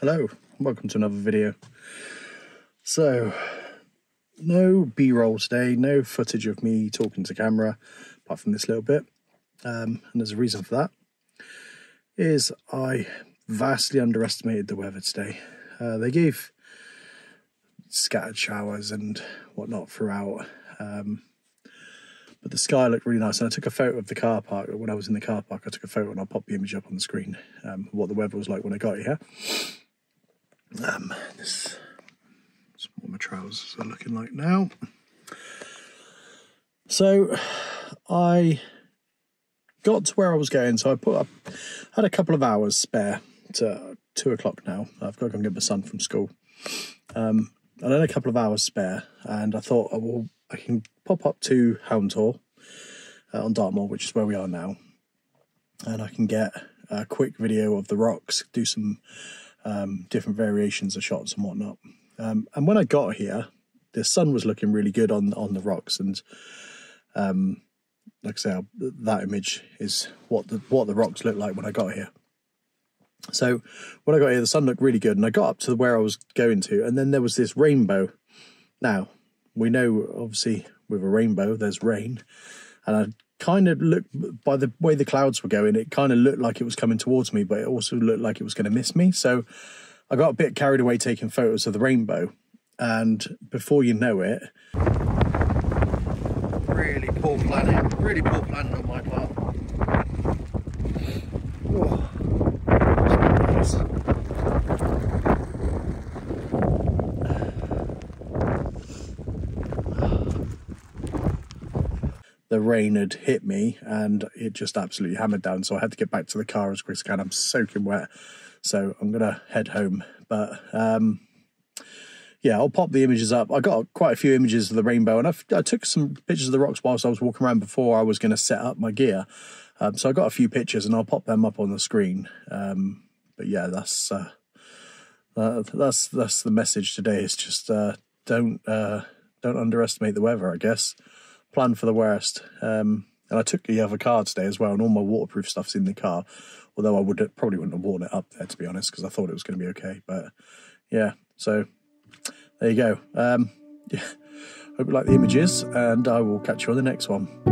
Hello, welcome to another video. So, no B-roll today, no footage of me talking to camera, apart from this little bit. Um, and there's a reason for that. Is I vastly underestimated the weather today. Uh, they gave scattered showers and whatnot throughout. Um, but the sky looked really nice, and I took a photo of the car park. When I was in the car park, I took a photo, and I'll pop the image up on the screen. Um, what the weather was like when I got here. Um, this is what my trousers are looking like now. So, I got to where I was going. So I put up, had a couple of hours spare to two o'clock now. I've got to go and get my son from school. Um, I had a couple of hours spare, and I thought, oh, well, I can pop up to Hound uh, on Dartmoor, which is where we are now, and I can get a quick video of the rocks, do some um, different variations of shots and whatnot. Um, and when I got here, the sun was looking really good on on the rocks, and um, like I say, that image is what the what the rocks looked like when I got here. So when I got here, the sun looked really good, and I got up to where I was going to, and then there was this rainbow. Now we know, obviously, with a rainbow, there's rain, and I kind of looked by the way the clouds were going, it kind of looked like it was coming towards me, but it also looked like it was going to miss me. So I got a bit carried away taking photos of the rainbow, and before you know it, really poor planning, really poor planning on my part. The rain had hit me and it just absolutely hammered down. So I had to get back to the car as quick as I can. I'm soaking wet. So I'm going to head home. But um, yeah, I'll pop the images up. I got quite a few images of the rainbow and I, I took some pictures of the rocks whilst I was walking around before I was going to set up my gear. Um, so I got a few pictures and I'll pop them up on the screen. Um, but yeah, that's uh, uh, that's that's the message today. It's just uh, don't uh, don't underestimate the weather. I guess plan for the worst. Um, and I took the other car today as well, and all my waterproof stuff's in the car. Although I would probably wouldn't have worn it up there to be honest, because I thought it was going to be okay. But yeah, so there you go. Um, yeah, hope you like the images, and I will catch you on the next one.